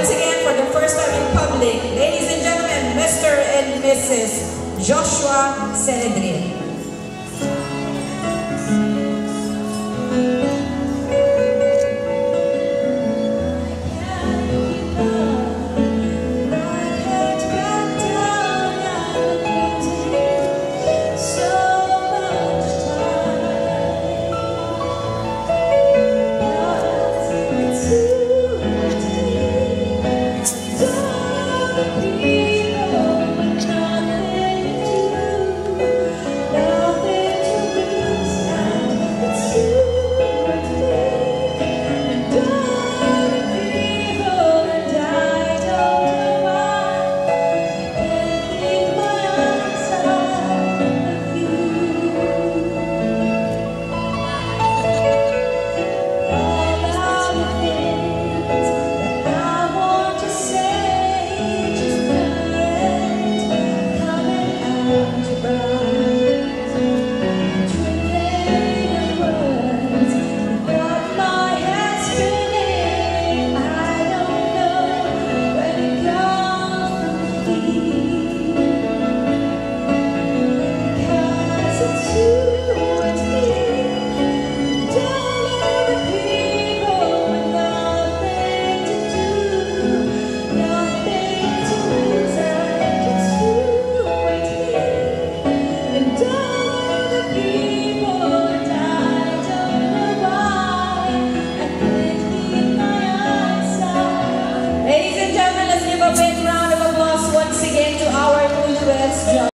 Once again, for the first time in public, ladies and gentlemen, Mr. and Mrs. Joshua Senedrin.